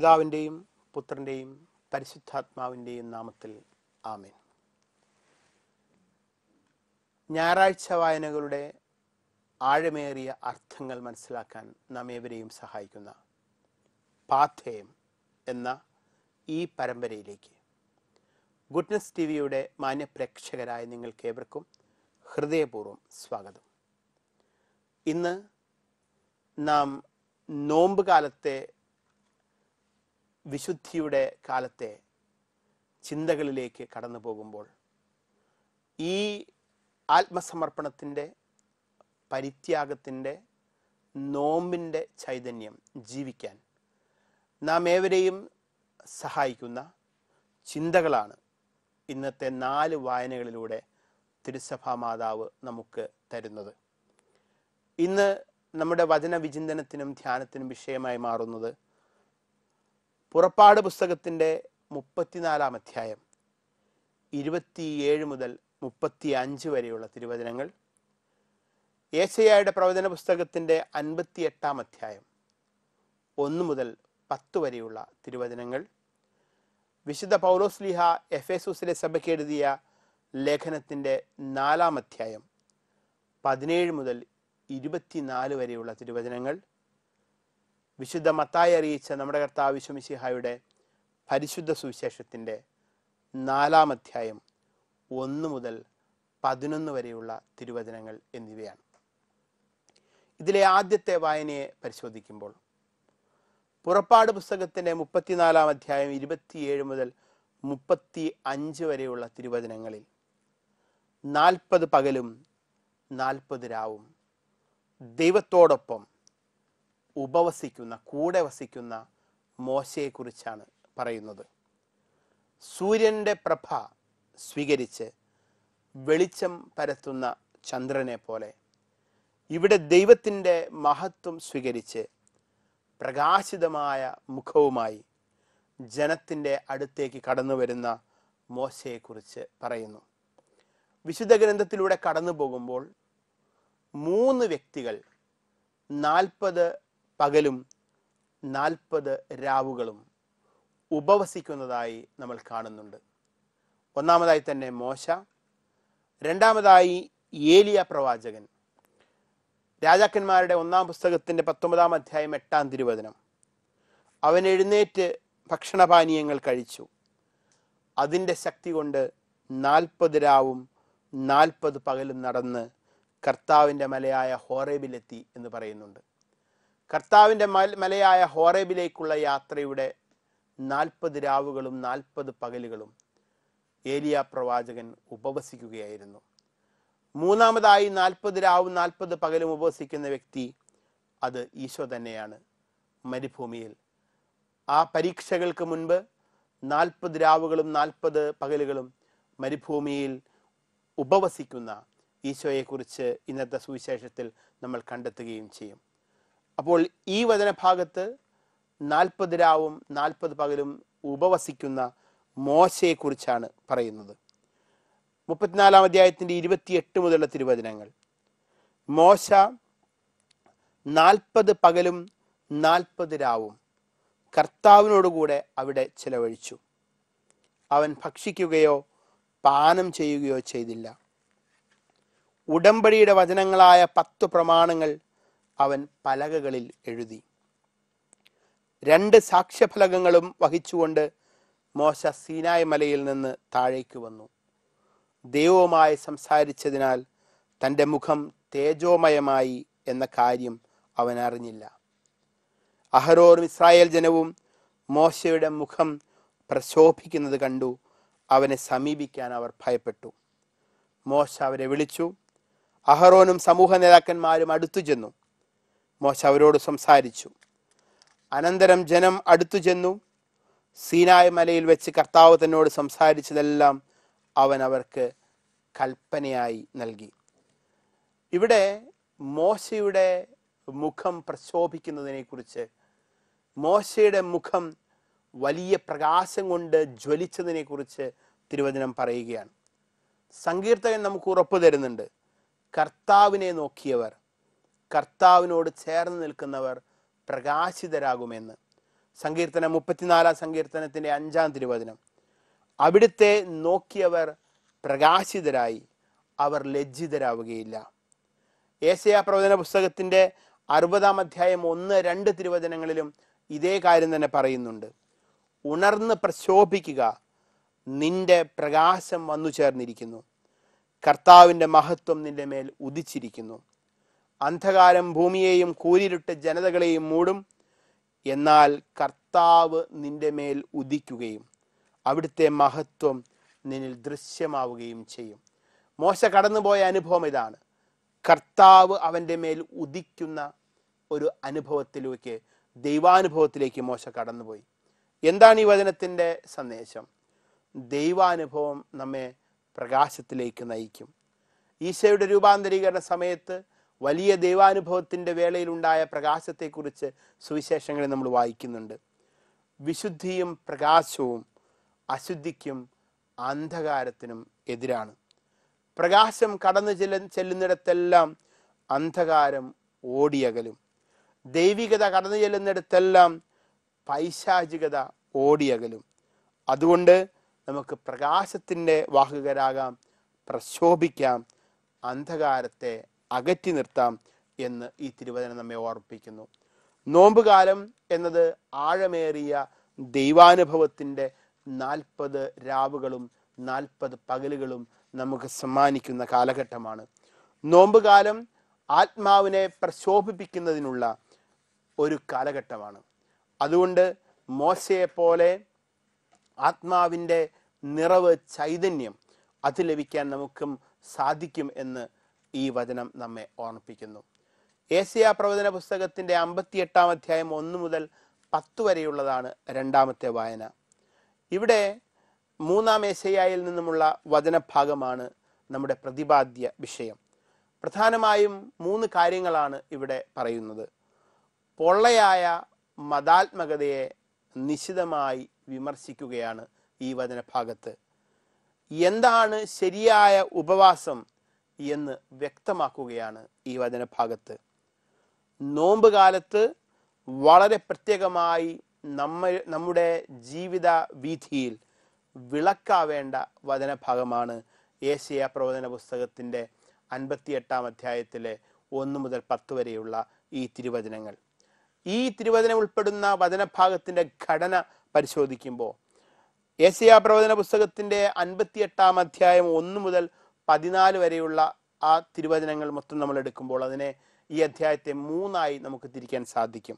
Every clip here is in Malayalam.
പിതാവിന്റെയും പുത്രന്റെയും പരിശുദ്ധാത്മാവിന്റെയും നാമത്തിൽ ആമേൻ. ഞായറാഴ്ച വായനകളുടെ ആഴമേറിയ അർത്ഥങ്ങൾ മനസ്സിലാക്കാൻ നാം ഏവരെയും സഹായിക്കുന്ന പാഥേയം എന്ന ഈ പരമ്പരയിലേക്ക്. ഗുഡ്നസ് ടി വിയുടെ മാന്യപ്രേക്ഷകരായ നിങ്ങൾക്കേവർക്കും ഹൃദയപൂർവം സ്വാഗതം. ഇന്ന് നാം നോമ്പ് കാലത്തെ വിശുദ്ധിയുടെ കാലത്തെ ചിന്തകളിലേക്ക് കടന്നു പോകുമ്പോൾ ഈ ആത്മസമർപ്പണത്തിന്റെ പരിത്യാഗത്തിന്റെ നോമ്പിന്റെ ചൈതന്യം ജീവിക്കാൻ നാം ഏവരെയും സഹായിക്കുന്ന ചിന്തകളാണ്. ഇന്നത്തെ നാല് വായനകളിലൂടെ തിരുസഭാ മാതാവ് നമുക്ക് തരുന്നത്. ഇന്ന് നമ്മുടെ വചന വിചിന്തനത്തിനും ധ്യാനത്തിനും വിഷയമായി മാറുന്നത് പുറപ്പാട് പുസ്തകത്തിന്റെ മുപ്പത്തിനാലാം അധ്യായം ഇരുപത്തിയേഴ് മുതൽ മുപ്പത്തി അഞ്ച് വരെയുള്ള തിരുവചനങ്ങൾ ഏശയായുടെ പ്രവചന പുസ്തകത്തിന്റെ അൻപത്തി എട്ടാം അധ്യായം ഒന്ന് മുതൽ പത്ത് വരെയുള്ള തിരുവചനങ്ങൾ വിശുദ്ധ പൗലോസ്ലിഹ എഫേസൂസിലെ സഭയ്ക്ക് എഴുതിയ ലേഖനത്തിന്റെ നാലാം അധ്യായം പതിനേഴ് മുതൽ ഇരുപത്തിനാല് വരെയുള്ള തിരുവചനങ്ങൾ വിശുദ്ധ മത്തായി അറിയിച്ച നമ്മുടെ കർത്താവ് വിശ്വമിശിഹായുടെ പരിശുദ്ധ സുവിശേഷത്തിന്റെ നാലാം അധ്യായം ഒന്ന് മുതൽ പതിനൊന്ന് വരെയുള്ള തിരുവചനങ്ങൾ എന്നിവയാണ്. ഇതിലെ ആദ്യത്തെ വായനയെ പരിശോധിക്കുമ്പോൾ പുറപ്പാട് പുസ്തകത്തിന്റെ മുപ്പത്തിനാലാം അധ്യായം ഇരുപത്തിയേഴ് മുതൽ മുപ്പത്തി അഞ്ച് വരെയുള്ള തിരുവചനങ്ങളിൽ നാൽപ്പത് പകലും നാൽപ്പത് രാവും ദൈവത്തോടൊപ്പം ഉപവസിക്കുന്ന കൂടെ വസിക്കുന്ന മോശയെക്കുറിച്ചാണ് പറയുന്നത്. സൂര്യന്റെ പ്രഭ സ്വീകരിച്ച് വെളിച്ചം പരത്തുന്ന ചന്ദ്രനെ പോലെ ഇവിടെ ദൈവത്തിന്റെ മഹത്വം സ്വീകരിച്ച് പ്രകാശിതമായ മുഖവുമായി ജനത്തിന്റെ അടുത്തേക്ക് കടന്നു വരുന്ന മോശയെക്കുറിച്ച് പറയുന്നു. വിശുദ്ധ ഗ്രന്ഥത്തിലൂടെ കടന്നു പോകുമ്പോൾ മൂന്ന് വ്യക്തികൾ നാൽപ്പത് പകലും നാൽപ്പത് രാവുകളും ഉപവസിക്കുന്നതായി നമ്മൾ കാണുന്നുണ്ട്. ഒന്നാമതായി തന്നെ മോശ രണ്ടാമതായി ഏലിയ പ്രവാചകൻ. രാജാക്കന്മാരുടെ ഒന്നാം പുസ്തകത്തിന്റെ പത്തൊമ്പതാം അധ്യായം എട്ടാം തിരുവചനം. അവൻ എഴുന്നേറ്റ് ഭക്ഷണപാനീയങ്ങൾ കഴിച്ചു. അതിന്റെ ശക്തി കൊണ്ട് നാൽപ്പത് രാവും നാൽപ്പത് പകലും നടന്ന് കർത്താവിന്റെ മലയായ ഹോറേബിലെത്തി എന്ന് പറയുന്നുണ്ട്. കർത്താവിന്റെ മല മലയായ ഹോറേബിലേക്കുള്ള യാത്രയുടെ നാൽപ്പത് രാവുകളും നാൽപ്പത് പകലുകളും ഏലിയ പ്രവാചകൻ ഉപവസിക്കുകയായിരുന്നു. മൂന്നാമതായി നാൽപ്പത് രാവും നാൽപ്പത് പകലും ഉപവസിക്കുന്ന വ്യക്തി അത് ഈശോ തന്നെയാണ്. മരുഭൂമിയിൽ. ആ പരീക്ഷകൾക്ക് മുൻപ് നാൽപ്പത് രാവുകളും നാൽപ്പത് പകലുകളും മരുഭൂമിയിൽ ഉപവസിക്കുന്ന ഈശോയെക്കുറിച്ച് ഇന്നത്തെ സുവിശേഷത്തിൽ നമ്മൾ കണ്ടെത്തുകയും ചെയ്യും. അപ്പോൾ ഈ വചനഭാഗത്ത് നാൽപ്പത് രാവും നാൽപ്പത് പകലും ഉപവസിക്കുന്ന മോശയെക്കുറിച്ചാണ് പറയുന്നത്. മുപ്പത്തിനാലാം അധ്യായത്തിന്റെ ഇരുപത്തിയെട്ട് മുതലുള്ള തിരുവചനങ്ങൾ. മോശ നാൽപ്പത് പകലും നാൽപ്പത് രാവും കർത്താവിനോടുകൂടെ അവിടെ ചിലവഴിച്ചു. അവൻ ഭക്ഷിക്കുകയോ പാനം ചെയ്യുകയോ ചെയ്തില്ല. ഉടമ്പടിയുടെ വചനങ്ങളായ പത്തു പ്രമാണങ്ങൾ അവൻ പലകകളിൽ എഴുതി. രണ്ട് സാക്ഷ്യഫലകങ്ങളും വഹിച്ചുകൊണ്ട് മോശ സീനായ മലയിൽ നിന്ന് താഴേക്ക് വന്നു. ദൈവവുമായി സംസാരിച്ചതിനാൽ തന്റെ മുഖം തേജോമയമായി എന്ന കാര്യം അവൻ അറിഞ്ഞില്ല. അഹരോറും ഇസ്രായേൽ ജനവും മോശയുടെ മുഖം പ്രശോഭിക്കുന്നത് കണ്ടു അവനെ സമീപിക്കാൻ അവർ ഭയപ്പെട്ടു. മോശ അവരെ വിളിച്ചു. അഹറോനും സമൂഹ നേതാക്കന്മാരും അടുത്തു ചെന്നു മോശ അവരോട് സംസാരിച്ചു. അനന്തരം ജനം അടുത്തു ചെന്നു. സീനായ മലയിൽ വെച്ച് കർത്താവ് തന്നോട് സംസാരിച്ചതെല്ലാം അവൻ അവർക്ക് കൽപ്പനയായി നൽകി. ഇവിടെ മോശയുടെ മുഖം പ്രശോഭിക്കുന്നതിനെക്കുറിച്ച് മോശയുടെ മുഖം വലിയ പ്രകാശം കൊണ്ട് ജ്വലിച്ചതിനെ കുറിച്ച് തിരുവചനം പറയുകയാണ്. സങ്കീർത്തകൻ നമുക്ക് ഉറപ്പ് തരുന്നുണ്ട്. കർത്താവിനെ നോക്കിയവർ കർത്താവിനോട് ചേർന്ന് നിൽക്കുന്നവർ പ്രകാശിതരാകുമെന്ന്. സങ്കീർത്തനം മുപ്പത്തിനാലാം സങ്കീർത്തനത്തിന്റെ അഞ്ചാം തിരുവചനം. അവിടുത്തെ നോക്കിയവർ പ്രകാശിതരായി അവർ ലജ്ജിതരാവുകയില്ല. ഏസയ പ്രവചന പുസ്തകത്തിന്റെ അറുപതാം അധ്യായം ഒന്ന് രണ്ട് തിരുവചനങ്ങളിലും ഇതേ കാര്യം തന്നെ പറയുന്നുണ്ട്. ഉണർന്ന് പ്രശോഭിക്കുക നിന്റെ പ്രകാശം വന്നു ചേർന്നിരിക്കുന്നു കർത്താവിന്റെ മഹത്വം നിന്റെ മേൽ ഉദിച്ചിരിക്കുന്നു. അന്ധകാരം ഭൂമിയെയും കൂരിരുട്ട് ജനതകളെയും മൂടും. എന്നാൽ കർത്താവ് നിന്റെ മേൽ ഉദിക്കുകയും അവിടുത്തെ മഹത്വം നിന്നിൽ ദൃശ്യമാവുകയും ചെയ്യും. മോശ കടന്നുപോയ അനുഭവം ഇതാണ്. കർത്താവ് അവന്റെ മേൽ ഉദിക്കുന്ന ഒരു അനുഭവത്തിലേക്ക് ദൈവാനുഭവത്തിലേക്ക് മോശ കടന്നുപോയി. എന്താണ് ഈ വചനത്തിന്റെ സന്ദേശം? ദൈവാനുഭവം നമ്മെ പ്രകാശത്തിലേക്ക് നയിക്കും. ഈശോയുടെ രൂപാന്തരീകരണ സമയത്ത് വലിയ ദൈവാനുഭവത്തിന്റെ വേളയിലുണ്ടായ പ്രകാശത്തെക്കുറിച്ച് സുവിശേഷങ്ങളെ നമ്മൾ വായിക്കുന്നുണ്ട്. വിശുദ്ധിയും പ്രകാശവും അശുദ്ധിക്കും അന്ധകാരത്തിനും എതിരാണ്. പ്രകാശം കടന്നു ചെല്ല ചെല്ലുന്നിടത്തെല്ലാം അന്ധകാരം ഓടിയകലും. ദൈവികത കടന്നു ചെല്ലുന്നിടത്തെല്ലാം പൈശാചികത ഓടിയകലും. അതുകൊണ്ട് നമുക്ക് പ്രകാശത്തിന്റെ വാഹകരാകാം പ്രശോഭിക്കാം അന്ധകാരത്തെ അകറ്റി നിർത്താം എന്ന് ഈ തിരുവചനം നമ്മെ ഓർപ്പിക്കുന്നു നോമ്പുകാലം എന്നത് ആഴമേറിയ ദൈവാനുഭവത്തിന്റെ നാൽപ്പത് രാവുകളും നാൽപ്പത് പകലുകളും നമുക്ക് സമ്മാനിക്കുന്ന കാലഘട്ടമാണ്. നോമ്പുകാലം ആത്മാവിനെ പ്രശോഭിപ്പിക്കുന്നതിനുള്ള ഒരു കാലഘട്ടമാണ്. അതുകൊണ്ട് മോശയെപ്പോലെ പോലെ ആത്മാവിന്റെ നിറവ് ചൈതന്യം അത് ലഭിക്കാൻ നമുക്കും സാധിക്കും എന്ന് ഈ വചനം നമ്മെ ഓർമ്മിപ്പിക്കുന്നു. ഏസിയ പ്രവചന പുസ്തകത്തിന്റെ അമ്പത്തിയെട്ടാം അധ്യായം ഒന്ന് മുതൽ പത്ത് വരെയുള്ളതാണ് രണ്ടാമത്തെ വായന. ഇവിടെ മൂന്നാം ഏശയായിൽ നിന്നുമുള്ള വചനഭാഗമാണ് നമ്മുടെ പ്രതിപാദ്യ വിഷയം. പ്രധാനമായും മൂന്ന് കാര്യങ്ങളാണ് ഇവിടെ പറയുന്നത്. പൊള്ളയായ മതാത്മകതയെ നിശിതമായി വിമർശിക്കുകയാണ് ഈ വചനഭാഗത്ത്. എന്താണ് ശരിയായ ഉപവാസം? എന്ന് വ്യക്തമാക്കുകയാണ് ഈ വചനഭാഗത്ത്. നോമ്പ് കാലത്ത് വളരെ പ്രത്യേകമായി നമ്മ നമ്മുടെ ജീവിത വീഥിയിൽ വിളക്കാവേണ്ട വചനഭാഗമാണ് ഏഷ്യ പ്രവചന പുസ്തകത്തിന്റെ അൻപത്തിയെട്ടാം അധ്യായത്തിലെ ഒന്ന് മുതൽ പത്ത് വരെയുള്ള ഈ തിരുവചനങ്ങൾ. ഈ തിരുവചനം ഉൾപ്പെടുന്ന വചനഭാഗത്തിന്റെ ഘടന പരിശോധിക്കുമ്പോൾ ഏഷ്യ പ്രവചന പുസ്തകത്തിന്റെ അൻപത്തിയെട്ടാം അധ്യായം ഒന്ന് മുതൽ പതിനാല് വരെയുള്ള ആ തിരുവചനങ്ങൾ മൊത്തം നമ്മൾ എടുക്കുമ്പോൾ അതിനെ ഈ അധ്യായത്തെ മൂന്നായി നമുക്ക് തിരിക്കാൻ സാധിക്കും.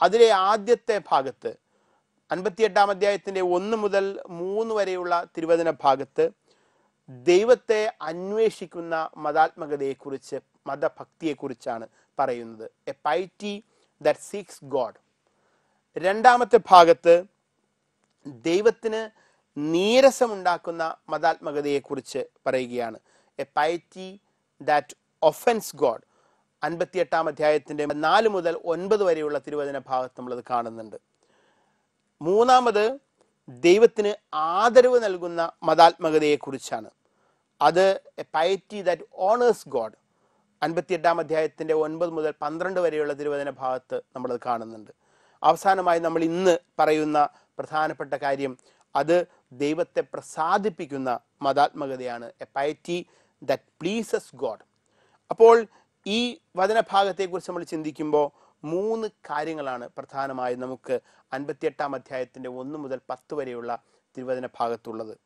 അതിലെ ആദ്യത്തെ ഭാഗത്ത് അൻപത്തിയെട്ടാം അധ്യായത്തിന്റെ ഒന്ന് മുതൽ മൂന്ന് വരെയുള്ള തിരുവചന ഭാഗത്ത് ദൈവത്തെ അന്വേഷിക്കുന്ന മതാത്മകതയെക്കുറിച്ച് മതഭക്തിയെക്കുറിച്ചാണ് പറയുന്നത്. A piety that seeks God രണ്ടാമത്തെ ഭാഗത്ത് ദൈവത്തിന് നീരസമുണ്ടാക്കുന്ന മതാത്മകതയെക്കുറിച്ച് പറയുകയാണ്. A piety that offends God അൻപത്തിയെട്ടാം അധ്യായത്തിന്റെ നാല് മുതൽ ഒൻപത് വരെയുള്ള തിരുവചന ഭാഗത്ത് നമ്മളത് കാണുന്നുണ്ട്. മൂന്നാമത് ദൈവത്തിന് ആദരവ് നൽകുന്ന മതാത്മകതയെക്കുറിച്ചാണ്. അത് a piety that honours God അൻപത്തിയെട്ടാം അധ്യായത്തിന്റെ ഒൻപത് മുതൽ പന്ത്രണ്ട് വരെയുള്ള തിരുവചന ഭാഗത്ത് നമ്മളത് കാണുന്നുണ്ട്. അവസാനമായി നമ്മൾ ഇന്ന് പറയുന്ന പ്രധാനപ്പെട്ട കാര്യം അത് ദൈവത്തെ പ്രസാദിപ്പിക്കുന്ന മതാത്മകതയാണ് a piety that pleases God അപ്പോൾ ഈ വചനഭാഗത്തെക്കുറിച്ച് നമ്മൾ ചിന്തിക്കുമ്പോൾ മൂന്ന് കാര്യങ്ങളാണ് പ്രധാനമായും നമുക്ക് അൻപത്തിയെട്ടാം അധ്യായത്തിന്റെ ഒന്ന് മുതൽ പത്ത് വരെയുള്ള തിരുവചന ഭാഗത്തുള്ളത്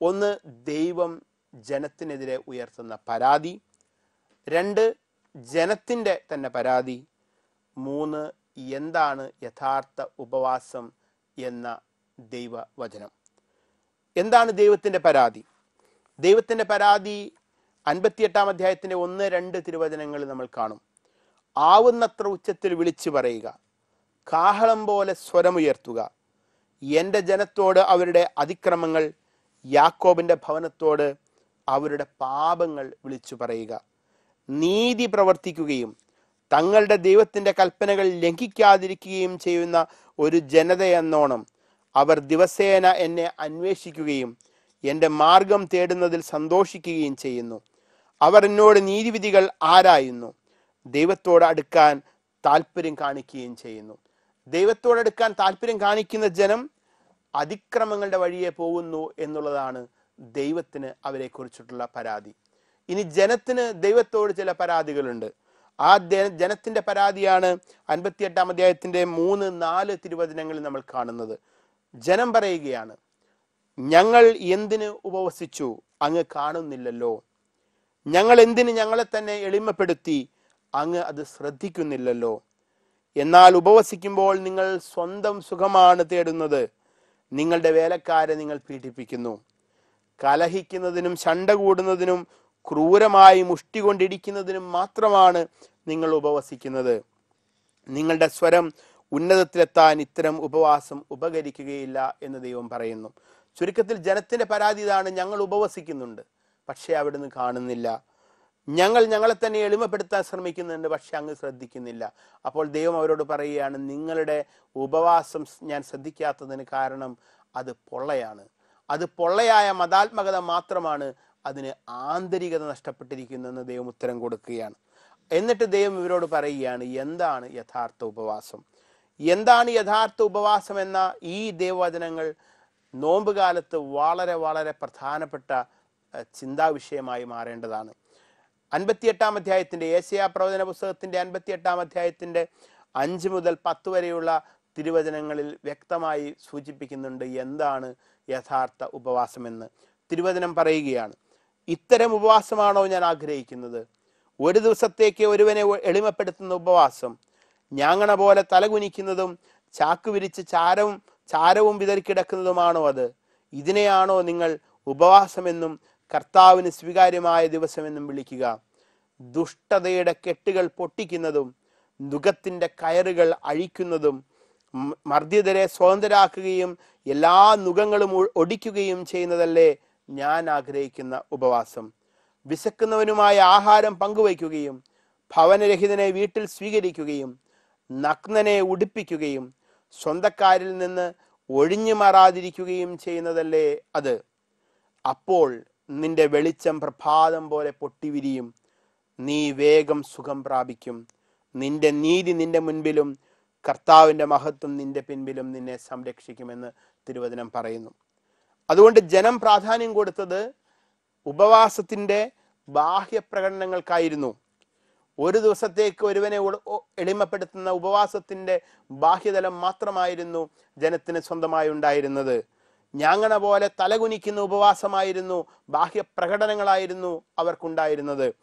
ഒന്ന് ദൈവം ജനത്തിനെതിരെ ഉയർത്തുന്ന പരാതി. രണ്ട് ജനത്തിന്റെ തന്നെ പരാതി. മൂന്ന് എന്താണ് യഥാർത്ഥ ഉപവാസം എന്ന ദൈവവചനം. എന്താണ് ദൈവത്തിന്റെ പരാതി? ദൈവത്തിന്റെ പരാതി അൻപത്തിയെട്ടാം അധ്യായത്തിന്റെ ഒന്ന് രണ്ട് തിരുവചനങ്ങൾ നമ്മൾ കാണും. ആവുന്നത്ര ഉച്ചത്തിൽ വിളിച്ചു പറയുക കാഹളം പോലെ സ്വരമുയർത്തുക എന്റെ ജനത്തോട് അവരുടെ അതിക്രമങ്ങൾ യാക്കോബിന്റെ ഭവനത്തോട് അവരുടെ പാപങ്ങൾ വിളിച്ചു പറയുക. നീതി പ്രവർത്തിക്കുകയും തങ്ങളുടെ ദൈവത്തിന്റെ കൽപ്പനകൾ ലംഘിക്കാതിരിക്കുകയും ചെയ്യുന്ന ഒരു ജനതയെന്നോണം അവർ ദിവസേന എന്നെ അന്വേഷിക്കുകയും എന്റെ മാർഗം തേടുന്നതിൽ സന്തോഷിക്കുകയും ചെയ്യുന്നു. അവർ എന്നോട് നീതിവിധികൾ ആരായുന്നു? ദൈവത്തോട് അടുക്കാൻ താല്പര്യം കാണിക്കുകയും ചെയ്യുന്നു. ദൈവത്തോടെടുക്കാൻ താല്പര്യം കാണിക്കുന്ന ജനം അതിക്രമങ്ങളുടെ വഴിയെ പോകുന്നു എന്നുള്ളതാണ് ദൈവത്തിന് അവരെക്കുറിച്ചിട്ടുള്ള പരാതി. ഇനി ജനത്തിന് ദൈവത്തോട് ചില പരാതികളുണ്ട്. ആ ജനത്തിന്റെ പരാതിയാണ് അൻപത്തിയെട്ടാം അധ്യായത്തിന്റെ മൂന്ന് നാല് തിരുവചനങ്ങളിൽ നമ്മൾ കാണുന്നത്. ജനം പറയുകയാണ് ഞങ്ങൾ എന്തിന് ഉപവസിച്ചു? അങ്ങ് കാണുന്നില്ലല്ലോ. ഞങ്ങൾ എന്തിന് ഞങ്ങളെ തന്നെ എളിമപ്പെടുത്തി? അങ്ങ് അത് ശ്രദ്ധിക്കുന്നില്ലല്ലോ. എന്നാൽ ഉപവസിക്കുമ്പോൾ നിങ്ങൾ സ്വന്തം സുഖമാണ് തേടുന്നത്. നിങ്ങളുടെ വേലക്കാരെ നിങ്ങൾ പീഡിപ്പിക്കുന്നു. കലഹിക്കുന്നതിനും ശണ്ട കൂടുന്നതിനും ക്രൂരമായി മുഷ്ടി കൊണ്ടിരിക്കുന്നതിനും മാത്രമാണ് നിങ്ങൾ ഉപവസിക്കുന്നത്. നിങ്ങളുടെ സ്വരം ഉന്നതത്തിലെത്താൻ ഇത്തരം ഉപവാസം ഉപകരിക്കുകയില്ല എന്ന് ദൈവം പറയുന്നു. ചുരുക്കത്തിൽ ജനത്തിന്റെ പരാതി ഇതാണ് ഞങ്ങൾ ഉപവസിക്കുന്നുണ്ട് പക്ഷേ അവിടുന്ന് കാണുന്നില്ല. ഞങ്ങൾ ഞങ്ങളെ തന്നെ എളിമപ്പെടുത്താൻ ശ്രമിക്കുന്നുണ്ട് പക്ഷെ അങ്ങ് ശ്രദ്ധിക്കുന്നില്ല. അപ്പോൾ ദൈവം അവരോട് പറയുകയാണ് നിങ്ങളുടെ ഉപവാസം ഞാൻ ശ്രദ്ധിക്കാത്തതിന് കാരണം അത് പൊള്ളയാണ്. അത് പൊള്ളയായ മതാത്മകത മാത്രമാണ് അതിന് ആന്തരികത നഷ്ടപ്പെട്ടിരിക്കുന്നതെന്ന് ദൈവം ഉത്തരം കൊടുക്കുകയാണ്. എന്നിട്ട് ദൈവം ഇവരോട് പറയുകയാണ് എന്താണ് യഥാർത്ഥ ഉപവാസം? എന്താണ് യഥാർത്ഥ ഉപവാസം എന്ന ഈ ദൈവവചനങ്ങൾ നോമ്പുകാലത്ത് വളരെ വളരെ പ്രധാനപ്പെട്ട ചിന്താവിഷയമായി മാറേണ്ടതാണ്. അൻപത്തിയെട്ടാം അധ്യായത്തിന്റെ ഏഷ്യ പ്രവചന പുസ്തകത്തിന്റെ അൻപത്തിയെട്ടാം അധ്യായത്തിന്റെ അഞ്ച് മുതൽ പത്ത് വരെയുള്ള തിരുവചനങ്ങളിൽ വ്യക്തമായി സൂചിപ്പിക്കുന്നുണ്ട് എന്താണ് യഥാർത്ഥ ഉപവാസമെന്ന്. തിരുവചനം പറയുകയാണ് ഇത്തരം ഉപവാസമാണോ ഞാൻ ആഗ്രഹിക്കുന്നത്? ഒരു ദിവസത്തേക്ക് ഒരുവനെ എളിമപ്പെടുത്തുന്ന ഉപവാസം ഞാങ്ങണ പോലെ തലകുനിക്കുന്നതും ചാക്ക് വിരിച്ച് ചാരവും ചാരവും വിതറിക്കിടക്കുന്നതുമാണോ അത്? ഇതിനെയാണോ നിങ്ങൾ ഉപവാസമെന്നും കർത്താവിന് സ്വീകാര്യമായ ദിവസമെന്നും വിളിക്കുക. ദുഷ്ടതയുടെ കെട്ടുകൾ പൊട്ടിക്കുന്നതും നുഖത്തിന്റെ കയറുകൾ അഴിക്കുന്നതും മർദ്ദിതരെ സ്വതന്ത്രരാക്കുകയും എല്ലാ നുഖങ്ങളും ഒടിക്കുകയും ചെയ്യുന്നതല്ലേ ഞാൻ ആഗ്രഹിക്കുന്ന ഉപവാസം. വിശക്കുന്നവനുമായ ആഹാരം പങ്കുവയ്ക്കുകയും ഭവനരഹിതനെ വീട്ടിൽ സ്വീകരിക്കുകയും നഗ്നനെ ഉടുപ്പിക്കുകയും സ്വന്തക്കാരിൽ നിന്ന് ഒഴിഞ്ഞു മാറാതിരിക്കുകയും ചെയ്യുന്നതല്ലേ അത്? അപ്പോൾ നിന്റെ വെളിച്ചം പ്രഭാതം പോലെ പൊട്ടിവിരിയും. നീ വേഗം സുഖം പ്രാപിക്കും. നിന്റെ നീതി നിന്റെ മുൻപിലും കർത്താവിന്റെ മഹത്വം നിന്റെ പിൻപിലും നിന്നെ സംരക്ഷിക്കുമെന്ന് തിരുവചനം പറയുന്നു. അതുകൊണ്ട് ജനം പ്രാധാന്യം കൊടുത്തത് ഉപവാസത്തിന്റെ ബാഹ്യ പ്രകടനങ്ങൾക്കായിരുന്നു ഒരു ദിവസത്തേക്ക് ഒരുവനെ എളിമപ്പെടുത്തുന്ന ഉപവാസത്തിന്റെ ബാഹ്യതലം മാത്രമായിരുന്നു ജനത്തിന് സ്വന്തമായി ഉണ്ടായിരുന്നത്. ഞാങ്ങണ പോലെ തലകുനിക്കുന്ന ഉപവാസമായിരുന്നു ബാഹ്യ പ്രകടനങ്ങളായിരുന്നു അവർക്കുണ്ടായിരുന്നത്.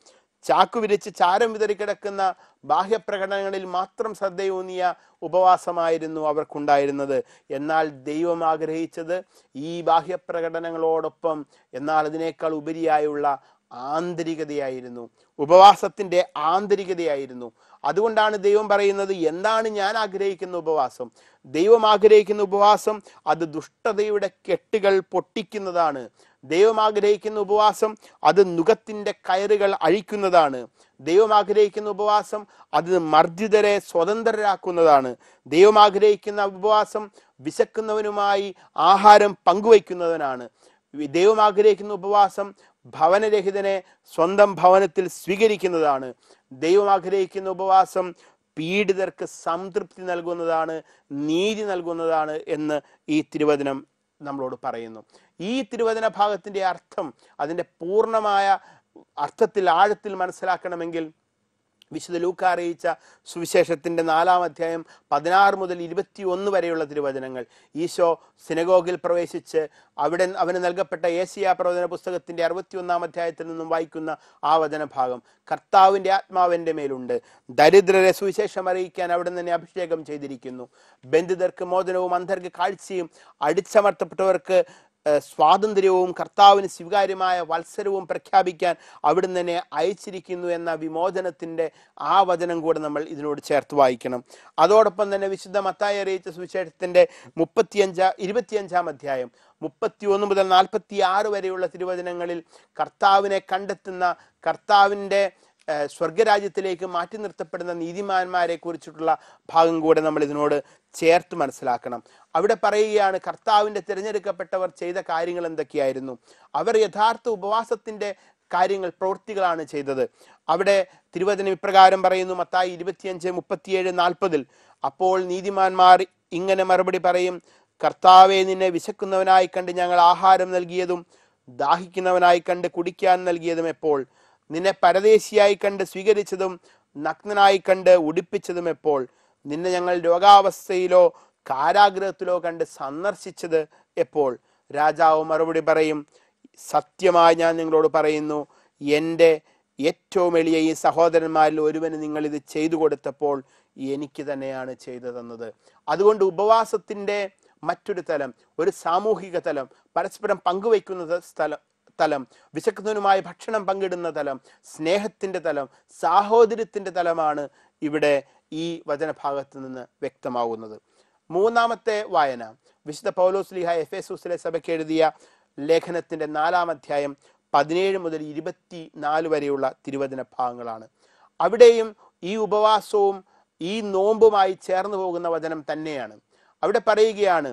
ചാക്കു വിരിച്ച് ചാരം വിതറിക്കിടക്കുന്ന ബാഹ്യ പ്രകടനങ്ങളിൽ മാത്രം ശ്രദ്ധയൂന്നിയ ഉപവാസമായിരുന്നു അവർക്കുണ്ടായിരുന്നത്. എന്നാൽ ദൈവം ആഗ്രഹിച്ചത് ഈ ബാഹ്യ പ്രകടനങ്ങളോടൊപ്പം എന്നാൽ അതിനേക്കാൾ ഉപരിയായുള്ള ആന്തരികതയായിരുന്നു. ഉപവാസത്തിന്റെ ആന്തരികതയായിരുന്നു. അതുകൊണ്ടാണ് ദൈവം പറയുന്നത് എന്താണ് ഞാൻ ആഗ്രഹിക്കുന്ന ഉപവാസം? ദൈവം ആഗ്രഹിക്കുന്ന ഉപവാസം അത് ദുഷ്ടതയുടെ കെട്ടുകൾ പൊട്ടിക്കുന്നതാണ്. ദൈവം ആഗ്രഹിക്കുന്ന ഉപവാസം അത് നുഖത്തിന്റെ കയറുകൾ അഴിക്കുന്നതാണ്. ദൈവം ആഗ്രഹിക്കുന്ന ഉപവാസം അത് മർജിതരെ സ്വതന്ത്രരാക്കുന്നതാണ്. ദൈവം ആഗ്രഹിക്കുന്ന ഉപവാസം വിശക്കുന്നവനുമായി ആഹാരം പങ്കുവയ്ക്കുന്നവനാണ്. ദൈവം ആഗ്രഹിക്കുന്ന ഉപവാസം ഭവനരഹിതനെ സ്വന്തം ഭവനത്തിൽ സ്വീകരിക്കുന്നതാണ്. ദൈവം ആഗ്രഹിക്കുന്ന ഉപവാസം പീഡിതർക്ക് സംതൃപ്തി നൽകുന്നതാണ് നീതി നൽകുന്നതാണ് എന്ന് ഈ തിരുവചനം നമ്മളോട് പറയുന്നു. ഈ തിരുവചന ഭാഗത്തിന്റെ അർത്ഥം അതിന്റെ പൂർണമായ അർത്ഥത്തിൽ ആഴത്തിൽ മനസ്സിലാക്കണമെങ്കിൽ വിശുദ്ധ ലൂക്ക അറിയിച്ച സുവിശേഷത്തിന്റെ നാലാം അധ്യായം പതിനാറ് മുതൽ ഇരുപത്തി ഒന്ന് വരെയുള്ള തിരുവചനങ്ങൾ. ഈശോ സിനഗോഗിൽ പ്രവേശിച്ച് അവിടെ അവന് നൽകപ്പെട്ട ഏസിയ പ്രവചന പുസ്തകത്തിന്റെ അറുപത്തിയൊന്നാം അധ്യായത്തിൽ നിന്നും വായിക്കുന്ന ആ വചനഭാഗം കർത്താവിന്റെ ആത്മാവിന്റെ മേലുണ്ട്. ദരിദ്രരെ സുവിശേഷം അറിയിക്കാൻ അവിടെ തന്നെ അഭിഷേകം ചെയ്തിരിക്കുന്നു. ബന്ധിതർക്ക് മോചനവും അന്ധർക്ക് കാഴ്ചയും അടിച്ചമർത്തപ്പെട്ടവർക്ക് സ്വാതന്ത്ര്യവും കർത്താവിന് സ്വീകാര്യമായ വത്സരവും പ്രഖ്യാപിക്കാൻ അവിടുന്ന് തന്നെ അയച്ചിരിക്കുന്നു എന്ന വിമോചനത്തിന്റെ ആ വചനം കൂടെ നമ്മൾ ഇതിനോട് ചേർത്ത് വായിക്കണം. അതോടൊപ്പം തന്നെ വിശുദ്ധ മത്തായി അറിയിച്ച സുവിശേഷത്തിന്റെ മുപ്പത്തിയഞ്ചാം ഇരുപത്തിയഞ്ചാം അധ്യായം മുപ്പത്തി ഒന്ന് മുതൽ നാൽപ്പത്തി ആറ് വരെയുള്ള തിരുവചനങ്ങളിൽ കർത്താവിനെ കണ്ടെത്തുന്ന കർത്താവിന്റെ സ്വർഗരാജ്യത്തിലേക്ക് മാറ്റി നിർത്തപ്പെടുന്ന നീതിമാന്മാരെ കുറിച്ചിട്ടുള്ള ഭാഗം കൂടെ നമ്മൾ ഇതിനോട് ചേർത്ത് മനസ്സിലാക്കണം. അവിടെ പറയുകയാണ് കർത്താവിന്റെ തിരഞ്ഞെടുക്കപ്പെട്ടവർ ചെയ്ത കാര്യങ്ങൾ എന്തൊക്കെയായിരുന്നു? അവർ യഥാർത്ഥ ഉപവാസത്തിന്റെ കാര്യങ്ങൾ പ്രവൃത്തികളാണ് ചെയ്തത്. അവിടെ തിരുവചനം ഇപ്രകാരം പറയുന്നു മത്തായി ഇരുപത്തിയഞ്ച് മുപ്പത്തിയേഴ് നാൽപ്പതിൽ അപ്പോൾ നീതിമാന്മാർ ഇങ്ങനെ മറുപടി പറയും കർത്താവെ നിന്നെ വിശക്കുന്നവനായി കണ്ട് ഞങ്ങൾ ആഹാരം നൽകിയതും ദാഹിക്കുന്നവനായി കണ്ട് കുടിക്കാൻ നൽകിയതും എപ്പോൾ? നിന്നെ പരദേശിയായി കണ്ട് സ്വീകരിച്ചതും നഗ്നനായി കണ്ട് ഉടിപ്പിച്ചതും എപ്പോൾ? നിന്നെ ഞങ്ങൾ രോഗാവസ്ഥയിലോ കാരാഗ്രഹത്തിലോ കണ്ട് സന്ദർശിച്ചത് എപ്പോൾ? രാജാവ് മറുപടി പറയും സത്യമായി ഞാൻ നിങ്ങളോട് പറയുന്നു എന്റെ ഏറ്റവും എളിയ ഈ സഹോദരന്മാരിൽ ഒരുവന് നിങ്ങൾ ഇത് ചെയ്തു കൊടുത്തപ്പോൾ എനിക്ക് തന്നെയാണ് ചെയ്തു തന്നത്. അതുകൊണ്ട് ഉപവാസത്തിന്റെ മറ്റൊരു തലം ഒരു സാമൂഹിക തലം പരസ്പരം പങ്കുവയ്ക്കുന്ന സ്ഥലം തലം വിശക്കുന്നതിനുമായി ഭക്ഷണം പങ്കിടുന്ന തലം സ്നേഹത്തിന്റെ തലം സാഹോദര്യത്തിന്റെ തലമാണ് ഇവിടെ ഈ വചനഭാഗത്ത് നിന്ന് വ്യക്തമാകുന്നത്. മൂന്നാമത്തെ വായന വിശുദ്ധ പൗലോസ് ലിഹ എഫ് എസൂസിലെ സഭയ്ക്ക് എഴുതിയ ലേഖനത്തിന്റെ നാലാം അധ്യായം പതിനേഴ് മുതൽ ഇരുപത്തി നാല് വരെയുള്ള തിരുവചന ഭാഗങ്ങളാണ്. അവിടെയും ഈ ഉപവാസവും ഈ നോമ്പുമായി ചേർന്ന് പോകുന്ന വചനം തന്നെയാണ്. അവിടെ പറയുകയാണ്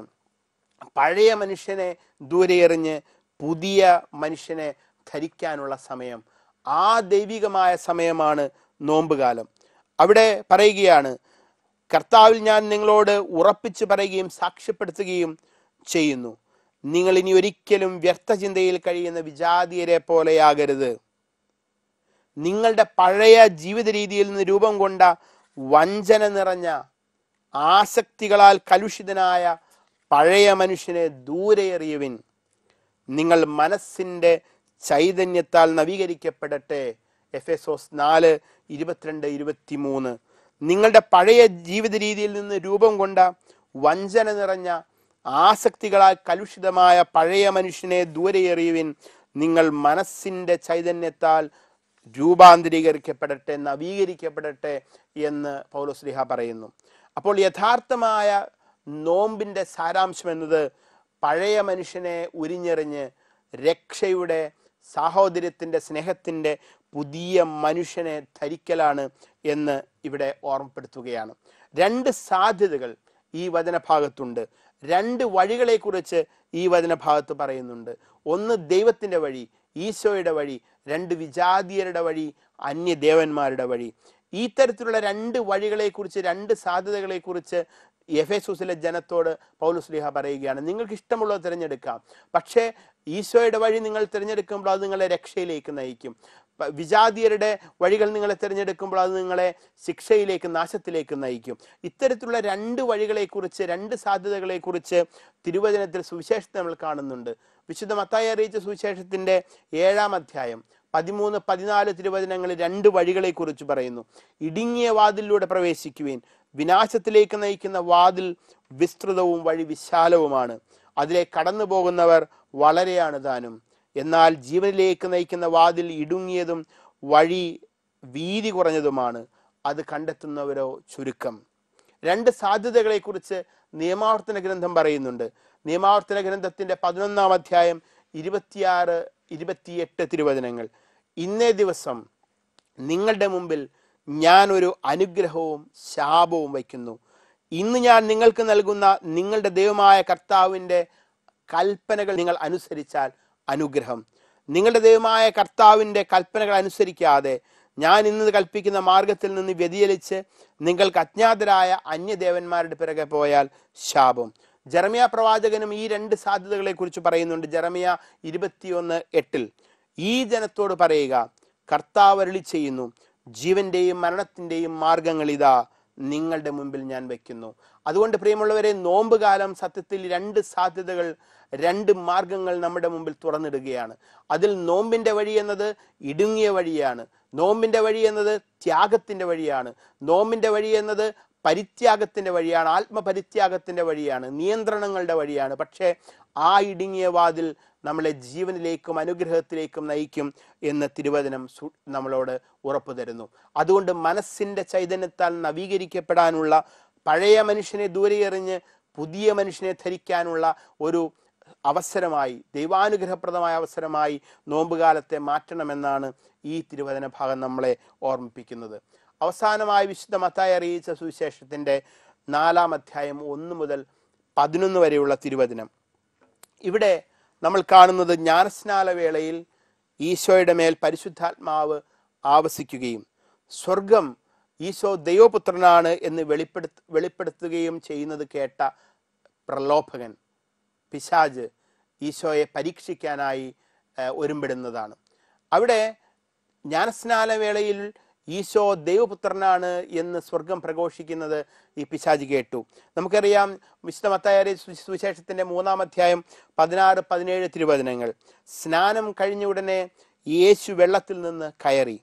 പഴയ മനുഷ്യനെ ദൂരെ എറിഞ്ഞ് പുതിയ മനുഷ്യനെ ധരിക്കാനുള്ള സമയം. ആ ദൈവികമായ സമയമാണ് നോമ്പുകാലം. അവിടെ പറയുകയാണ് കർത്താവിൽ ഞാൻ നിങ്ങളോട് ഉറപ്പിച്ചു പറയുകയും സാക്ഷ്യപ്പെടുത്തുകയും ചെയ്യുന്നു. നിങ്ങൾ ഇനി ഒരിക്കലും വ്യർത്ഥചിന്തയിൽ കഴിയുന്ന വിജാതീയരെ പോലെയാകരുത്. നിങ്ങളുടെ പഴയ ജീവിത രീതിയിൽ നിന്ന് രൂപം കൊണ്ട വഞ്ചന നിറഞ്ഞ ആസക്തികളാൽ കലുഷിതനായ പഴയ മനുഷ്യനെ ദൂരെ എറിയുവിൻ. നിങ്ങൾ മനസ്സിന്റെ ചൈതന്യത്താൽ നവീകരിക്കപ്പെടട്ടെ. എഫ് എസ് ഓസ് നാല് ഇരുപത്തിരണ്ട് ഇരുപത്തി മൂന്ന് നിങ്ങളുടെ പഴയ ജീവിത രീതിയിൽ നിന്ന് രൂപം കൊണ്ട വഞ്ചന നിറഞ്ഞ ആസക്തികളാൽ കലുഷിതമായ പഴയ മനുഷ്യനെ ദൂരെ എറിയുവിൻ. നിങ്ങൾ മനസ്സിന്റെ ചൈതന്യത്താൽ രൂപാന്തരീകരിക്കപ്പെടട്ടെ നവീകരിക്കപ്പെടട്ടെ എന്ന് പൗലോസ്ലിഹ പറയുന്നു. അപ്പോൾ യഥാർത്ഥമായ നോമ്പിന്റെ സാരാംശം എന്നത് പഴയ മനുഷ്യനെ ഉരിഞ്ഞെറിഞ്ഞ് രക്ഷയുടെ സാഹോദര്യത്തിന്റെ സ്നേഹത്തിന്റെ പുതിയ മനുഷ്യനെ ധരിക്കലാണ് എന്ന് ഇവിടെ ഓർമ്മപ്പെടുത്തുകയാണ്. രണ്ട് സാധ്യതകൾ ഈ വചനഭാഗത്തുണ്ട്. രണ്ട് വഴികളെക്കുറിച്ച് ഈ വചനഭാഗത്ത് പറയുന്നുണ്ട്. ഒന്ന് ദൈവത്തിന്റെ വഴി ഈശോയുടെ വഴി രണ്ട് വിജാതീയരുടെ വഴി അന്യദേവന്മാരുടെ വഴി. ഈ തരത്തിലുള്ള രണ്ട് വഴികളെക്കുറിച്ച് രണ്ട് സാധ്യതകളെക്കുറിച്ച് എഫേസൂസിലെ ജനത്തോട് പൗലുസ്ലിഹ പറയുകയാണ് നിങ്ങൾക്ക് ഇഷ്ടമുള്ളത് തിരഞ്ഞെടുക്കാം. പക്ഷേ ഈശോയുടെ വഴി നിങ്ങൾ തിരഞ്ഞെടുക്കുമ്പോൾ അത് നിങ്ങളെ രക്ഷയിലേക്ക് നയിക്കും. വിജാതിയരുടെ വഴികൾ നിങ്ങളെ തിരഞ്ഞെടുക്കുമ്പോൾ അത് നിങ്ങളെ ശിക്ഷയിലേക്ക് നാശത്തിലേക്ക് നയിക്കും. ഇത്തരത്തിലുള്ള രണ്ട് വഴികളെക്കുറിച്ച് രണ്ട് സാധ്യതകളെക്കുറിച്ച് തിരുവചനത്തിൽ സുവിശേഷത്തെ നമ്മൾ കാണുന്നുണ്ട്. വിശുദ്ധ മത്തായി അറിയിച്ച സുവിശേഷത്തിന്റെ ഏഴാം അധ്യായം പതിമൂന്ന് പതിനാല് തിരുവചനങ്ങളിൽ രണ്ട് വഴികളെക്കുറിച്ച് പറയുന്നു. ഇടുങ്ങിയ വാതിലൂടെ പ്രവേശിക്കുവിൻ വിനാശത്തിലേക്ക് നയിക്കുന്ന വാതിൽ വിസ്തൃതവും വഴി വിശാലവുമാണ്. അതിലെ കടന്നു പോകുന്നവർ വളരെയാണ് താനും. എന്നാൽ ജീവനിലേക്ക് നയിക്കുന്ന വാതിൽ ഇടുങ്ങിയതും വഴി വീതി കുറഞ്ഞതുമാണ്. അത് കണ്ടെത്തുന്നവരോ ചുരുക്കം. രണ്ട് സാധ്യതകളെക്കുറിച്ച് നിയമാവർത്തന ഗ്രന്ഥം പറയുന്നുണ്ട്. നിയമാവർത്തന ഗ്രന്ഥത്തിന്റെ പതിനൊന്നാം അധ്യായം ഇരുപത്തിയാറ് ഇരുപത്തിയെട്ട് തിരുവചനങ്ങൾ. ഇന്നേ ദിവസം നിങ്ങളുടെ മുമ്പിൽ ഞാൻ ഒരു അനുഗ്രഹവും ശാപവും വയ്ക്കുന്നു. ഇന്ന് ഞാൻ നിങ്ങൾക്ക് നൽകുന്ന നിങ്ങളുടെ ദൈവമായ കർത്താവിന്റെ കൽപ്പനകൾ നിങ്ങൾ അനുസരിച്ചാൽ അനുഗ്രഹം. നിങ്ങളുടെ ദൈവമായ കർത്താവിന്റെ കൽപ്പനകൾ അനുസരിക്കാതെ ഞാൻ ഇന്ന് കൽപ്പിക്കുന്ന മാർഗത്തിൽ നിന്ന് വ്യതിചലിച്ച് നിങ്ങൾക്ക് അജ്ഞാതരായ അന്യദേവന്മാരുടെ പിറകെ പോയാൽ ശാപം. ജർമിയ പ്രവാചകനും ഈ രണ്ട് സാധ്യതകളെ കുറിച്ച് പറയുന്നുണ്ട്. ജർമിയ ഇരുപത്തിയൊന്ന് എട്ടിൽ. ഈ ജനത്തോട് പറയുക കർത്താവ് അരുളി ചെയ്യുന്നു ജീവന്റെയും മരണത്തിന്റെയും മാർഗങ്ങൾ ഇതാ നിങ്ങളുടെ മുമ്പിൽ ഞാൻ വെക്കുന്നു. അതുകൊണ്ട് പ്രിയമുള്ളവരെ നോമ്പുകാലം സത്യത്തിൽ രണ്ട് സാധ്യതകൾ രണ്ട് മാർഗങ്ങൾ നമ്മുടെ മുമ്പിൽ തുറന്നിടുകയാണ്. അതിൽ നോമ്പിന്റെ വഴി എന്നത് ഇടുങ്ങിയ വഴിയാണ്. നോമ്പിന്റെ വഴി എന്നത് ത്യാഗത്തിന്റെ വഴിയാണ്. നോമ്പിന്റെ വഴി എന്നത് പരിത്യാഗത്തിന്റെ വഴിയാണ് ആത്മപരിത്യാഗത്തിന്റെ വഴിയാണ് നിയന്ത്രണങ്ങളുടെ വഴിയാണ്. പക്ഷേ ആ ഇടുങ്ങിയ വാതിൽ നമ്മളെ ജീവനിലേക്കും അനുഗ്രഹത്തിലേക്കും നയിക്കും എന്ന് തിരുവചനം നമ്മളോട് ഉറപ്പു തരുന്നു. അതുകൊണ്ട് മനസ്സിന്റെ ചൈതന്യത്താൽ നവീകരിക്കപ്പെടാനുള്ള പഴയ മനുഷ്യനെ ദൂരെ എറിഞ്ഞ് പുതിയ മനുഷ്യനെ ധരിക്കാനുള്ള ഒരു അവസരമായി ദൈവാനുഗ്രഹപ്രദമായ അവസരമായി നോമ്പുകാലത്തെ മാറ്റണമെന്നാണ് ഈ തിരുവചന ഭാഗം നമ്മളെ ഓർമ്മിപ്പിക്കുന്നത്. അവസാനമായി വിശുദ്ധ മത്തായി അറിയിച്ച സുവിശേഷത്തിന്റെ നാലാം അധ്യായം ഒന്ന് മുതൽ പതിനൊന്ന് വരെയുള്ള തിരുവചനം. ഇവിടെ നമ്മൾ കാണുന്നത് ജ്ഞാനസ്നാന വേളയിൽ ഈശോയുടെ മേൽ പരിശുദ്ധാത്മാവ് ആവസിക്കുകയും സ്വർഗം ഈശോ ദൈവപുത്രനാണ് എന്ന് വെളിപ്പെടുത്ത വെളിപ്പെടുത്തുകയും ചെയ്യുന്നത് കേട്ട പ്രലോഭകൻ പിശാജ് ഈശോയെ പരീക്ഷിക്കാനായി ഒരുമ്പിടുന്നതാണ്. അവിടെ അവിടെ ജ്ഞാനസ്നാനവേളയിൽ ഈശോ ദൈവപുത്രനാണ് എന്ന് സ്വർഗം പ്രഘോഷിക്കുന്നത് ഈ പിശാജി കേട്ടു. നമുക്കറിയാം വിശുദ്ധ സുവിശേഷത്തിന്റെ മൂന്നാം അധ്യായം പതിനാറ് പതിനേഴ് തിരുവചനങ്ങൾ. സ്നാനം കഴിഞ്ഞ ഉടനെ യേശു വെള്ളത്തിൽ നിന്ന് കയറി.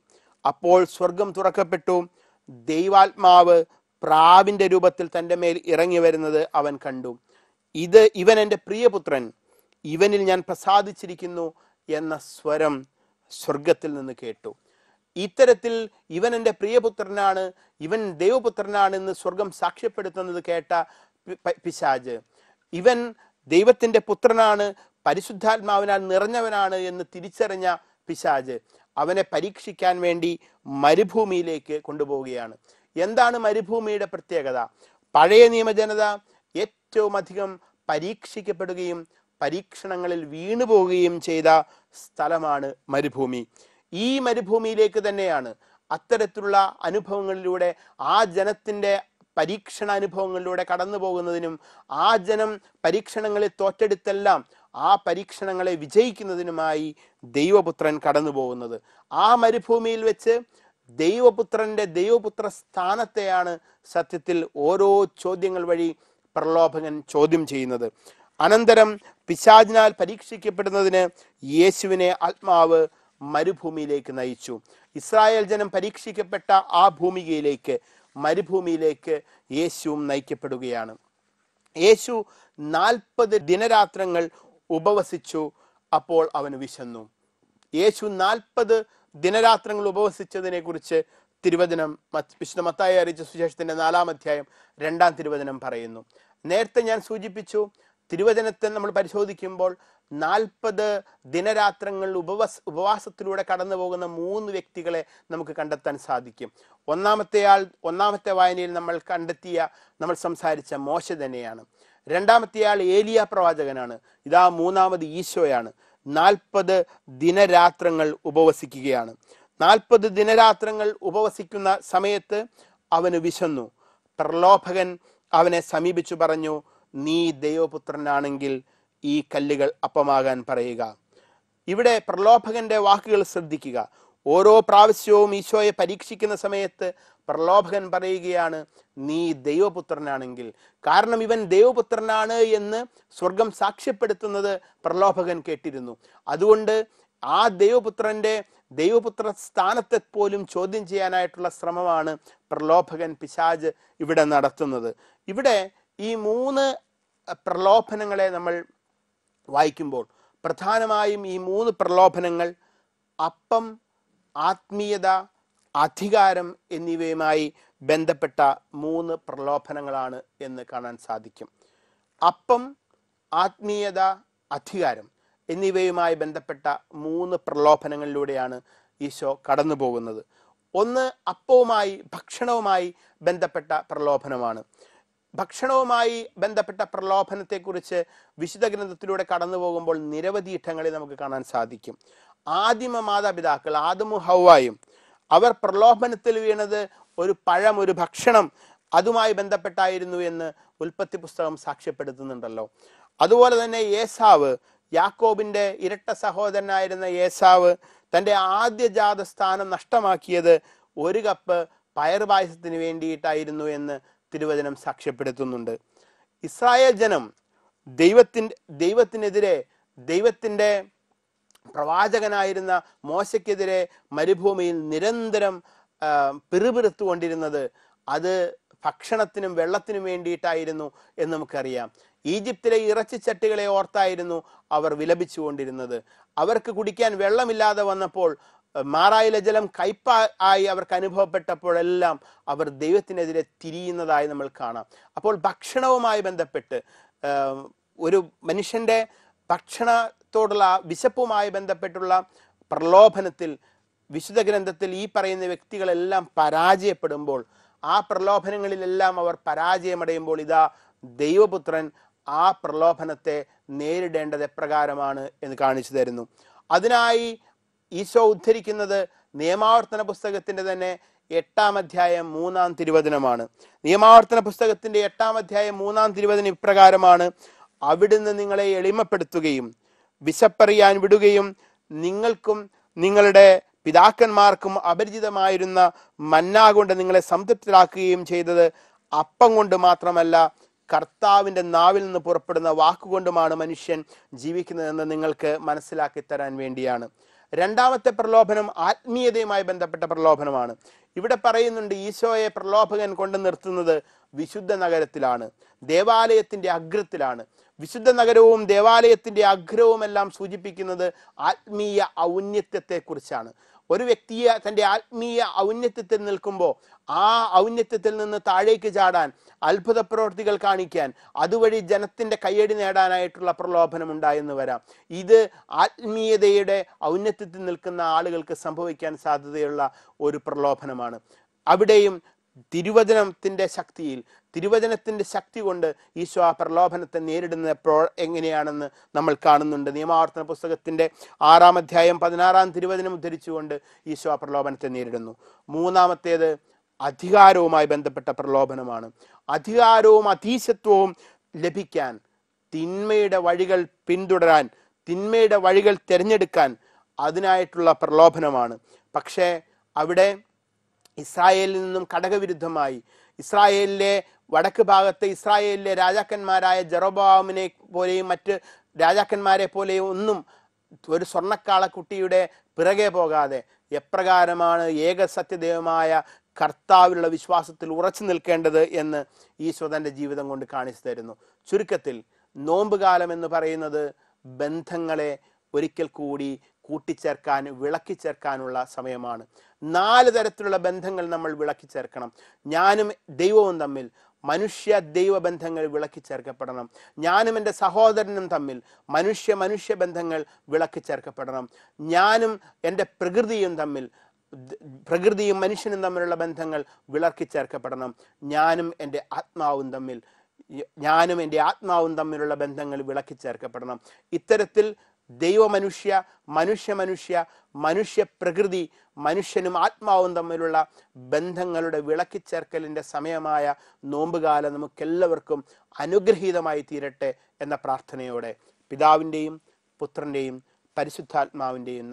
അപ്പോൾ സ്വർഗം തുറക്കപ്പെട്ടു. ദൈവാത്മാവ് പ്രാവിന്റെ രൂപത്തിൽ തന്റെ മേൽ ഇറങ്ങി വരുന്നത് അവൻ കണ്ടു. ഇത് ഇവൻ എന്റെ പ്രിയപുത്രൻ ഇവനിൽ ഞാൻ പ്രസാദിച്ചിരിക്കുന്നു എന്ന സ്വരം സ്വർഗത്തിൽ നിന്ന് കേട്ടു. ഇത്തരത്തിൽ ഇവൻ എന്റെ പ്രിയപുത്രനാണ് ഇവൻ ദൈവപുത്രനാണ് എന്ന് സ്വർഗം സാക്ഷ്യപ്പെടുത്തുന്നത് കേട്ട പിശാജ് ഇവൻ ദൈവത്തിന്റെ പുത്രനാണ് പരിശുദ്ധാത്മാവിനാൽ നിറഞ്ഞവനാണ് എന്ന് തിരിച്ചറിഞ്ഞ പിശാജ് അവനെ പരീക്ഷിക്കാൻ വേണ്ടി മരുഭൂമിയിലേക്ക് കൊണ്ടുപോവുകയാണ്. എന്താണ് മരുഭൂമിയുടെ പ്രത്യേകത? പഴയ നിയമജനത ഏറ്റവും അധികം പരീക്ഷിക്കപ്പെടുകയും പരീക്ഷണങ്ങളിൽ വീണുപോവുകയും ചെയ്ത സ്ഥലമാണ് മരുഭൂമി. ഈ മരുഭൂമിയിലേക്ക് തന്നെയാണ് അത്തരത്തിലുള്ള അനുഭവങ്ങളിലൂടെ ആ ജനത്തിന്റെ പരീക്ഷണ അനുഭവങ്ങളിലൂടെ കടന്നു പോകുന്നതിനും ആ ജനം പരീക്ഷണങ്ങളെ തോറ്റെടുത്തെല്ലാം ആ പരീക്ഷണങ്ങളെ വിജയിക്കുന്നതിനുമായി ദൈവപുത്രൻ കടന്നു പോകുന്നത്. ആ മരുഭൂമിയിൽ വെച്ച് ദൈവപുത്രന്റെ ദൈവപുത്ര സ്ഥാനത്തെയാണ് സത്യത്തിൽ ഓരോ ചോദ്യങ്ങൾ വഴി പ്രലോഭകൻ ചോദ്യം ചെയ്യുന്നത്. അനന്തരം പിശാജിനാൽ പരീക്ഷിക്കപ്പെടുന്നതിന് യേശുവിനെ ആത്മാവ് മരുഭൂമിയിലേക്ക് നയിച്ചു. ഇസ്രായേൽ ജനം പരീക്ഷിക്കപ്പെട്ട ആ ഭൂമികയിലേക്ക് മരുഭൂമിയിലേക്ക് യേശുവും നയിക്കപ്പെടുകയാണ്. യേശു നാൽപ്പത് ദിനരാത്രങ്ങൾ ഉപവസിച്ചു അപ്പോൾ അവൻ വിശന്നു. യേശു നാൽപ്പത് ദിനരാത്രങ്ങൾ ഉപവസിച്ചതിനെ കുറിച്ച് തിരുവചനം വിശുദ്ധ മത്തായി അറിയിച്ച സുശേഷത്തിന്റെ നാലാം അധ്യായം രണ്ടാം തിരുവചനം പറയുന്നു. നേരത്തെ ഞാൻ സൂചിപ്പിച്ചു തിരുവചനത്തെ നമ്മൾ പരിശോധിക്കുമ്പോൾ നാൽപ്പത് ദിനരാത്രങ്ങൾ ഉപവസ് ഉപവാസത്തിലൂടെ കടന്നു പോകുന്ന മൂന്ന് വ്യക്തികളെ നമുക്ക് കണ്ടെത്താൻ സാധിക്കും. ഒന്നാമത്തെ ആൾ ഒന്നാമത്തെ വായനയിൽ നമ്മൾ കണ്ടെത്തിയ നമ്മൾ സംസാരിച്ച മോശ തന്നെയാണ്. രണ്ടാമത്തെ ആൾ ഏലിയ പ്രവാചകനാണ്. ഇതാ മൂന്നാമത് ഈശോയാണ്. നാൽപ്പത് ദിനരാത്രങ്ങൾ ഉപവസിക്കുകയാണ്. നാൽപ്പത് ദിനരാത്രങ്ങൾ ഉപവസിക്കുന്ന സമയത്ത് അവന് വിശന്നു. പ്രലോഭകൻ അവനെ സമീപിച്ചു പറഞ്ഞു നീ ദൈവപുത്രനാണെങ്കിൽ ഈ കല്ലുകൾ അപ്പമാകാൻ പറയുക. ഇവിടെ പ്രലോഭകന്റെ വാക്കുകൾ ശ്രദ്ധിക്കുക. ഓരോ പ്രാവശ്യവും ഈശോയെ പരീക്ഷിക്കുന്ന സമയത്ത് പ്രലോഭകൻ പറയുകയാണ് നീ ദൈവപുത്രനാണെങ്കിൽ. കാരണം ഇവൻ ദൈവപുത്രനാണ് എന്ന് സ്വർഗം സാക്ഷ്യപ്പെടുത്തുന്നത് പ്രലോഭകൻ കേട്ടിരുന്നു. അതുകൊണ്ട് ആ ദൈവപുത്രന്റെ ദൈവപുത്ര സ്ഥാനത്തെ പോലും ചോദ്യം ചെയ്യാനായിട്ടുള്ള ശ്രമമാണ് പ്രലോഭകൻ പിശാജ് ഇവിടെ നടത്തുന്നത്. ഇവിടെ ഈ മൂന്ന് പ്രലോഭനങ്ങളെ നമ്മൾ വായിക്കുമ്പോൾ പ്രധാനമായും ഈ മൂന്ന് പ്രലോഭനങ്ങൾ അപ്പം ആത്മീയത അധികാരം എന്നിവയുമായി ബന്ധപ്പെട്ട മൂന്ന് പ്രലോഭനങ്ങളാണ് എന്ന് കാണാൻ സാധിക്കും. അപ്പം ആത്മീയത അധികാരം എന്നിവയുമായി ബന്ധപ്പെട്ട മൂന്ന് പ്രലോഭനങ്ങളിലൂടെയാണ് ഈശോ കടന്നു പോകുന്നത്. ഒന്ന് അപ്പവുമായി ഭക്ഷണവുമായി ബന്ധപ്പെട്ട പ്രലോഭനമാണ്. ഭക്ഷണവുമായി ബന്ധപ്പെട്ട പ്രലോഭനത്തെക്കുറിച്ച് വിശുദ്ധ ഗ്രന്ഥത്തിലൂടെ കടന്നു പോകുമ്പോൾ നിരവധി ഇടങ്ങളിൽ നമുക്ക് കാണാൻ സാധിക്കും. ആദിമ മാതാപിതാക്കൾ ആദമു ഹൗവായും അവർ പ്രലോഭനത്തിൽ വീണത് ഒരു പഴം ഒരു ഭക്ഷണം അതുമായി ബന്ധപ്പെട്ടായിരുന്നു എന്ന് ഉൽപ്പത്തി പുസ്തകം സാക്ഷ്യപ്പെടുത്തുന്നുണ്ടല്ലോ. അതുപോലെ തന്നെ ഏസാവ് യാക്കോബിന്റെ ഇരട്ട സഹോദരനായിരുന്ന ഏസാവ് തന്റെ ആദ്യജാത സ്ഥാനം നഷ്ടമാക്കിയത് ഒരു കപ്പ് പയർ പായസത്തിന് വേണ്ടിയിട്ടായിരുന്നു എന്ന് തിരുവചനം സാക്ഷ്യപ്പെടുത്തുന്നുണ്ട്. ഇസ്രായേൽ ജനം ദൈവത്തിന്റെ ദൈവത്തിനെതിരെ ദൈവത്തിന്റെ പ്രവാചകനായിരുന്ന മോശയ്ക്കെതിരെ മരുഭൂമിയിൽ നിരന്തരം പിറുപിറുത്തുകൊണ്ടിരുന്നത് അത് ഭക്ഷണത്തിനും വെള്ളത്തിനും വേണ്ടിയിട്ടായിരുന്നു എന്ന് നമുക്കറിയാം. ഈജിപ്തിലെ ഇറച്ചിച്ചട്ടികളെ ഓർത്തായിരുന്നു അവർ വിലപിച്ചുകൊണ്ടിരുന്നത്. അവർക്ക് കുടിക്കാൻ വെള്ളമില്ലാതെ വന്നപ്പോൾ മാറായിലെ ജലം കയ്പ ആയി അവർക്ക് അനുഭവപ്പെട്ടപ്പോഴെല്ലാം അവർ ദൈവത്തിനെതിരെ തിരിയുന്നതായി നമ്മൾ കാണാം. അപ്പോൾ ഭക്ഷണവുമായി ബന്ധപ്പെട്ട് ഒരു മനുഷ്യന്റെ ഭക്ഷണത്തോടുള്ള വിശപ്പുമായി ബന്ധപ്പെട്ടുള്ള പ്രലോഭനത്തിൽ വിശുദ്ധ ഗ്രന്ഥത്തിൽ ഈ പറയുന്ന വ്യക്തികളെല്ലാം പരാജയപ്പെടുമ്പോൾ ആ പ്രലോഭനങ്ങളിലെല്ലാം അവർ പരാജയമടയുമ്പോൾ ഇതാ ദൈവപുത്രൻ ആ പ്രലോഭനത്തെ നേരിടേണ്ടത് എപ്രകാരമാണ് എന്ന് കാണിച്ചു തരുന്നു. അതിനായി ഈശോ ഉദ്ധരിക്കുന്നത് നിയമാവർത്തന പുസ്തകത്തിന്റെ തന്നെ എട്ടാം അധ്യായം മൂന്നാം തിരുവചനമാണ്. നിയമാവർത്തന പുസ്തകത്തിന്റെ എട്ടാം അധ്യായം മൂന്നാം തിരുവചനം ഇപ്രകാരമാണ് അവിടുന്ന് നിങ്ങളെ എളിമപ്പെടുത്തുകയും വിശപ്പറിയാൻ വിടുകയും നിങ്ങൾക്കും നിങ്ങളുടെ പിതാക്കന്മാർക്കും അപരിചിതമായിരുന്ന മന്ന കൊണ്ട് നിങ്ങളെ സംതൃപ്തരാക്കുകയും ചെയ്തത് അപ്പം കൊണ്ട് മാത്രമല്ല കർത്താവിന്റെ നാവിൽ നിന്ന് പുറപ്പെടുന്ന വാക്കുകൊണ്ടുമാണ് മനുഷ്യൻ ജീവിക്കുന്നതെന്ന് നിങ്ങൾക്ക് മനസ്സിലാക്കി തരാൻ വേണ്ടിയാണ്. രണ്ടാമത്തെ പ്രലോഭനം ആത്മീയതയുമായി ബന്ധപ്പെട്ട പ്രലോഭനമാണ്. ഇവിടെ പറയുന്നുണ്ട് ഈശോയെ പ്രലോഭകൻ കൊണ്ട് നിർത്തുന്നത് വിശുദ്ധ നഗരത്തിലാണ് ദേവാലയത്തിന്റെ അഗ്രത്തിലാണ്. വിശുദ്ധ നഗരവും ദേവാലയത്തിന്റെ അഗ്രവും എല്ലാം സൂചിപ്പിക്കുന്നത് ആത്മീയ ഔന്നത്യത്തെ കുറിച്ചാണ് ഒരു വ്യക്തിയെ തന്റെ ആത്മീയ ഔന്നത്യത്തിൽ നിൽക്കുമ്പോൾ ആ ഔന്നത്യത്തിൽ നിന്ന് താഴേക്ക് ചാടാൻ അത്ഭുത പ്രവൃത്തികൾ കാണിക്കാൻ അതുവഴി ജനത്തിന്റെ കയ്യടി നേടാനായിട്ടുള്ള പ്രലോഭനം ഉണ്ടായെന്ന് വരാം. ഇത് ആത്മീയതയുടെ ഔന്നത്യത്തിൽ നിൽക്കുന്ന ആളുകൾക്ക് സംഭവിക്കാൻ സാധ്യതയുള്ള ഒരു പ്രലോഭനമാണ്. അവിടെയും തിരുവചനത്തിന്റെ ശക്തിയിൽ തിരുവചനത്തിന്റെ ശക്തി കൊണ്ട് ഈശോ ആ പ്രലോഭനത്തെ നേരിടുന്ന പ്രോ എങ്ങനെയാണെന്ന് നമ്മൾ കാണുന്നുണ്ട്. നിയമാവർത്തന പുസ്തകത്തിന്റെ ആറാം അധ്യായം പതിനാറാം തിരുവചനം ഉദ്ധരിച്ചുകൊണ്ട് ഈശോ ആ പ്രലോഭനത്തെ നേരിടുന്നു. മൂന്നാമത്തേത് അധികാരവുമായി ബന്ധപ്പെട്ട പ്രലോഭനമാണ്. അധികാരവും അധീശത്വവും ലഭിക്കാൻ തിന്മയുടെ വഴികൾ പിന്തുടരാൻ തിന്മയുടെ വഴികൾ തിരഞ്ഞെടുക്കാൻ അതിനായിട്ടുള്ള പ്രലോഭനമാണ്. പക്ഷേ അവിടെ ഇസ്രായേലിൽ നിന്നും ഘടകവിരുദ്ധമായി ഇസ്രായേലിലെ വടക്ക് ഭാഗത്തെ ഇസ്രായേലിലെ രാജാക്കന്മാരായ ജറോബാമിനെ പോലെയും മറ്റ് രാജാക്കന്മാരെ പോലെയും ഒന്നും ഒരു സ്വർണക്കാളക്കുട്ടിയുടെ പിറകെ പോകാതെ എപ്രകാരമാണ് ഏകസത്യദൈവമായ കർത്താവിലുള്ള വിശ്വാസത്തിൽ ഉറച്ചു നിൽക്കേണ്ടത് എന്ന് ഈശോ തന്റെ ജീവിതം കൊണ്ട് കാണിച്ചു തരുന്നു. ചുരുക്കത്തിൽ നോമ്പുകാലം എന്ന് പറയുന്നത് ബന്ധങ്ങളെ ഒരിക്കൽ കൂടി കൂട്ടിച്ചേർക്കാൻ വിളക്കി ചേർക്കാനുള്ള സമയമാണ്. നാല് തരത്തിലുള്ള ബന്ധങ്ങൾ നമ്മൾ വിളക്കി ചേർക്കണം. ഞാനും ദൈവവും തമ്മിൽ മനുഷ്യ ദൈവ ബന്ധങ്ങൾ വിളക്കി ചേർക്കപ്പെടണം. ഞാനും എന്റെ സഹോദരനും തമ്മിൽ മനുഷ്യ മനുഷ്യ ബന്ധങ്ങൾ വിളക്കി ചേർക്കപ്പെടണം. ഞാനും എന്റെ പ്രകൃതിയും തമ്മിൽ പ്രകൃതിയും മനുഷ്യനും തമ്മിലുള്ള ബന്ധങ്ങൾ വിളക്കി ചേർക്കപ്പെടണം. ഞാനും എന്റെ ആത്മാവും തമ്മിൽ ഞാനും എന്റെ ആത്മാവും തമ്മിലുള്ള ബന്ധങ്ങൾ വിളക്കി ചേർക്കപ്പെടണം. ഇത്തരത്തിൽ ദൈവമനുഷ്യ മനുഷ്യ മനുഷ്യ മനുഷ്യ പ്രകൃതി മനുഷ്യനും ആത്മാവും തമ്മിലുള്ള ബന്ധങ്ങളുടെ വിളക്കി വിളക്കിച്ചേർക്കലിന്റെ സമയമായ നോമ്പുകാലം നമുക്കെല്ലാവർക്കും അനുഗ്രഹീതമായി തീരട്ടെ എന്ന പ്രാർത്ഥനയോടെ പിതാവിന്റെയും പുത്രന്റെയും പരിശുദ്ധാത്മാവിന്റെയും